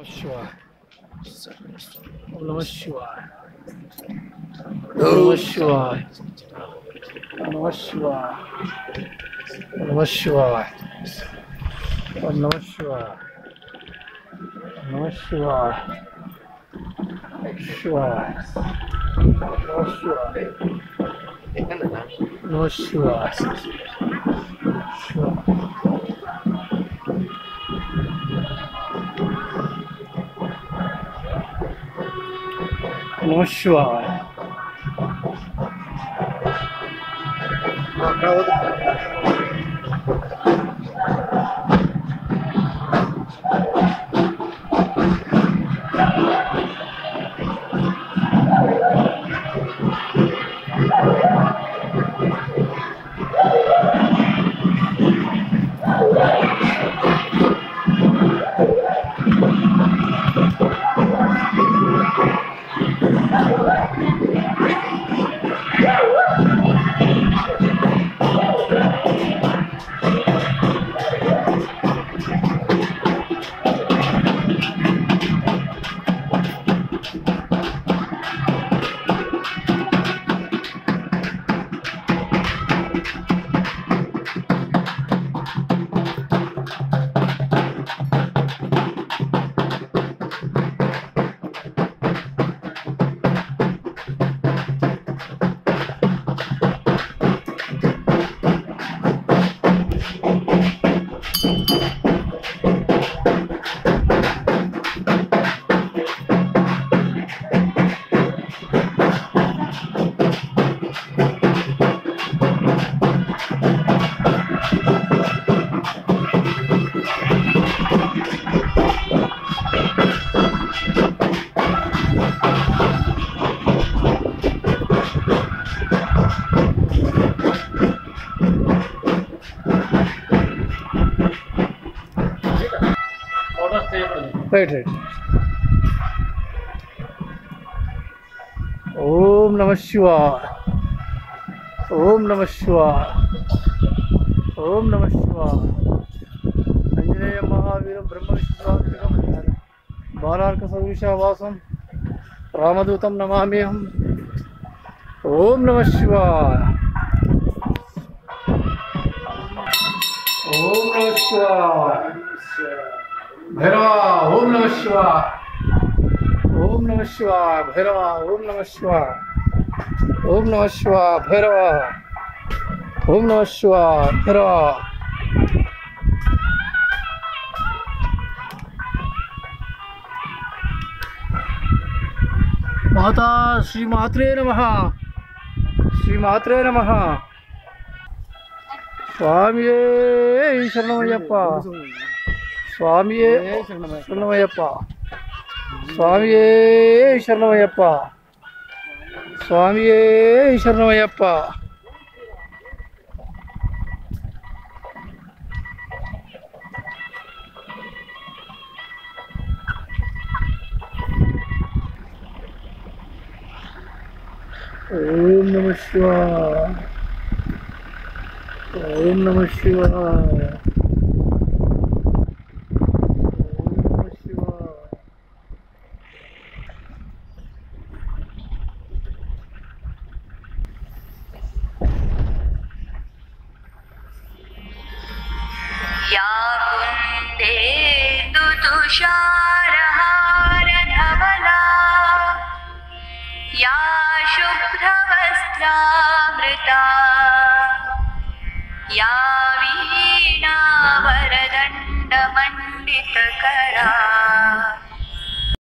Shiva. Oxuai. Acabou. Thank you. Right right Om नम शिवा ओम नम शिवाय। ओम नम शिवाय। आंजनेय महावीर ब्रह्म विष्णु बालार्क सदृशवासम रामदूत नमाम्यहम ओम नम शिवाय। ओम नम शिवा भैरवा, ओम नमः शिवाय। ओम नमः भैरवा, ओम नमः शिवाय। ओम नमः शिवाय, भैरवा। ओम नमः भैरवा। माता श्री मात्रे नमः। श्री मात्रे नमः। स्वामी शरण्यप्पा சுவாமியே சரணமையப்பா. சுவாமியே சரணமையப்பா. சுவாமியே சரணமையப்பா. ஓம் நம சிவாய். ஓம் நம சிவாய். या वीणा वरदण्डमण्डितकरा